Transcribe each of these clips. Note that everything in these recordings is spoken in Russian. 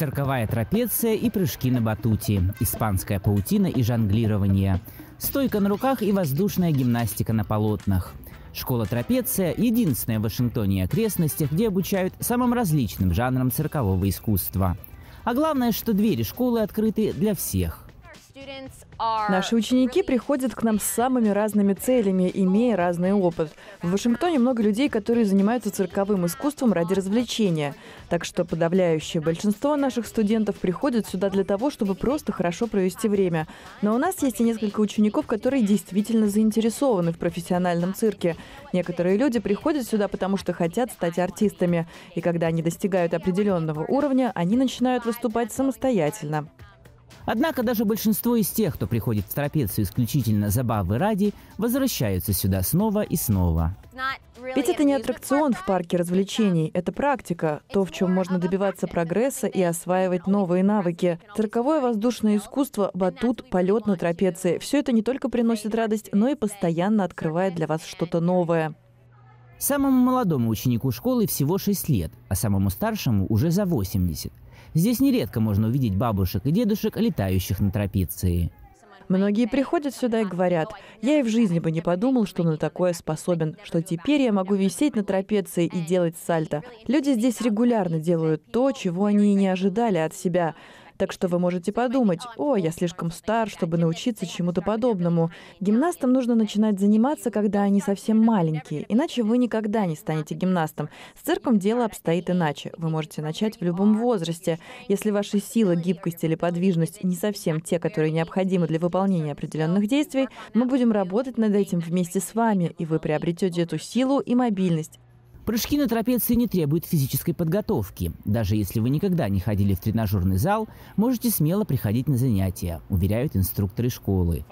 Цирковая трапеция и прыжки на батуте, испанская паутина и жонглирование, стойка на руках и воздушная гимнастика на полотнах. Школа трапеция – единственная в Вашингтоне и окрестностях, где обучают самым различным жанрам циркового искусства. А главное, что двери школы открыты для всех. Наши ученики приходят к нам с самыми разными целями, имея разный опыт. В Вашингтоне много людей, которые занимаются цирковым искусством ради развлечения. Так что подавляющее большинство наших студентов приходят сюда для того, чтобы просто хорошо провести время. Но у нас есть и несколько учеников, которые действительно заинтересованы в профессиональном цирке. Некоторые люди приходят сюда, потому что хотят стать артистами. И когда они достигают определенного уровня, они начинают выступать самостоятельно. Однако даже большинство из тех, кто приходит в трапецию исключительно забавы ради, возвращаются сюда снова и снова. Ведь это не аттракцион в парке развлечений, это практика, то, в чем можно добиваться прогресса и осваивать новые навыки. Цирковое воздушное искусство, батут, полет на трапеции – все это не только приносит радость, но и постоянно открывает для вас что-то новое. Самому молодому ученику школы всего 6 лет, а самому старшему уже за 80. Здесь нередко можно увидеть бабушек и дедушек, летающих на трапеции. Многие приходят сюда и говорят, я и в жизни бы не подумал, что на такое способен, что теперь я могу висеть на трапеции и делать сальто. Люди здесь регулярно делают то, чего они и не ожидали от себя. Так что вы можете подумать, о, я слишком стар, чтобы научиться чему-то подобному. Гимнастам нужно начинать заниматься, когда они совсем маленькие, иначе вы никогда не станете гимнастом. С цирком дело обстоит иначе. Вы можете начать в любом возрасте. Если ваши сила, гибкость или подвижность не совсем те, которые необходимы для выполнения определенных действий, мы будем работать над этим вместе с вами, и вы приобретете эту силу и мобильность. Прыжки на трапеции не требуют физической подготовки. Даже если вы никогда не ходили в тренажерный зал, можете смело приходить на занятия, уверяют инструкторы школы.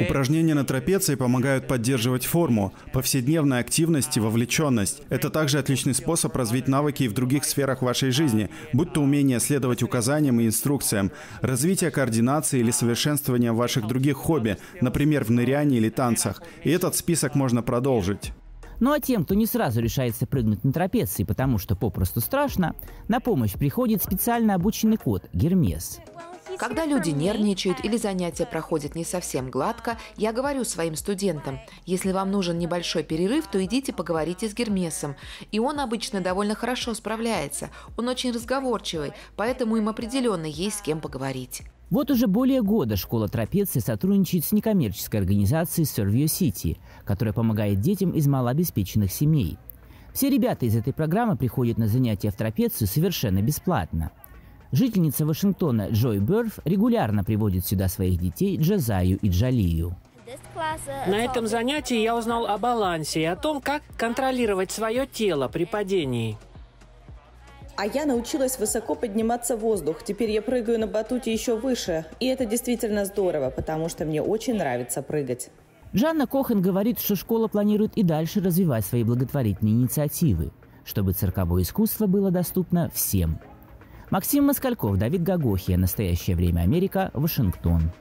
Упражнения на трапеции помогают поддерживать форму, повседневная активность и вовлеченность. Это также отличный способ развить навыки и в других сферах вашей жизни, будь то умение следовать указаниям и инструкциям, развитие координации или совершенствование ваших других хобби, например, в нырянии или танцах. И этот список можно продолжить. Ну а тем, кто не сразу решается прыгнуть на трапеции, потому что попросту страшно, на помощь приходит специально обученный кот Гермес. Когда люди нервничают или занятия проходят не совсем гладко, я говорю своим студентам, если вам нужен небольшой перерыв, то идите поговорите с Гермесом. И он обычно довольно хорошо справляется. Он очень разговорчивый, поэтому им определенно есть с кем поговорить. Вот уже более года школа трапеции сотрудничает с некоммерческой организацией Servio City, которая помогает детям из малообеспеченных семей. Все ребята из этой программы приходят на занятия в трапецию совершенно бесплатно. Жительница Вашингтона Джой Берф регулярно приводит сюда своих детей Джазаю и Джалию. На этом занятии я узнал о балансе и о том, как контролировать свое тело при падении. А я научилась высоко подниматься в воздух. Теперь я прыгаю на батуте еще выше. И это действительно здорово, потому что мне очень нравится прыгать. Жанна Кохан говорит, что школа планирует и дальше развивать свои благотворительные инициативы, чтобы цирковое искусство было доступно всем. Максим Москальков, Давид Гагохия. Настоящее время Америка. Вашингтон.